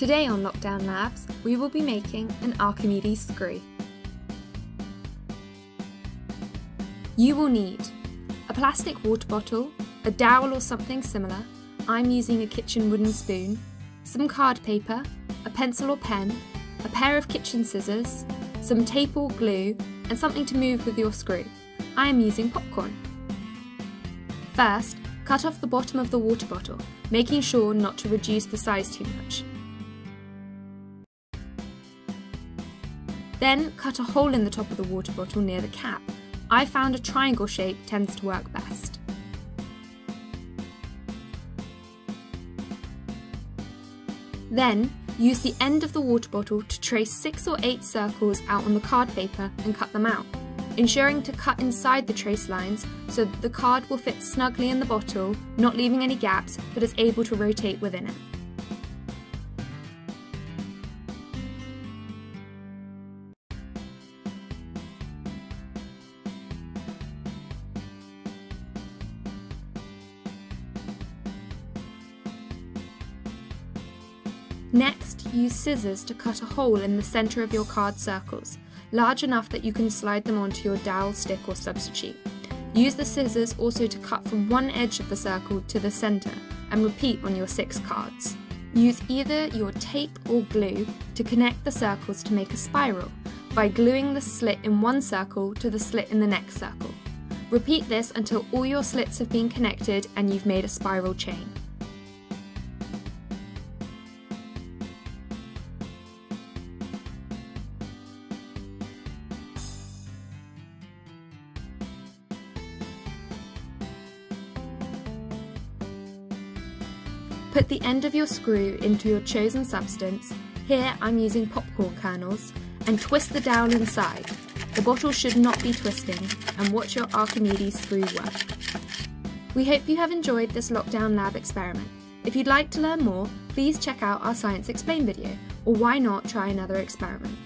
Today on Lockdown Labs, we will be making an Archimedes screw. You will need a plastic water bottle, a dowel or something similar, I'm using a kitchen wooden spoon, some card paper, a pencil or pen, a pair of kitchen scissors, some tape or glue, and something to move with your screw. I am using popcorn. First, cut off the bottom of the water bottle, making sure not to reduce the size too much. Then cut a hole in the top of the water bottle near the cap. I found a triangle shape tends to work best. Then, use the end of the water bottle to trace 6 or 8 circles out on the card paper and cut them out, ensuring to cut inside the trace lines so that the card will fit snugly in the bottle, not leaving any gaps, but is able to rotate within it. Next, use scissors to cut a hole in the centre of your card circles, large enough that you can slide them onto your dowel stick or substitute. Use the scissors also to cut from one edge of the circle to the centre and repeat on your six cards. Use either your tape or glue to connect the circles to make a spiral by gluing the slit in one circle to the slit in the next circle. Repeat this until all your slits have been connected and you've made a spiral chain. Put the end of your screw into your chosen substance, here I'm using popcorn kernels, and twist the dowel inside. The bottle should not be twisting, and watch your Archimedes screw work. We hope you have enjoyed this lockdown lab experiment. If you'd like to learn more, please check out our Science Explained video, or why not try another experiment.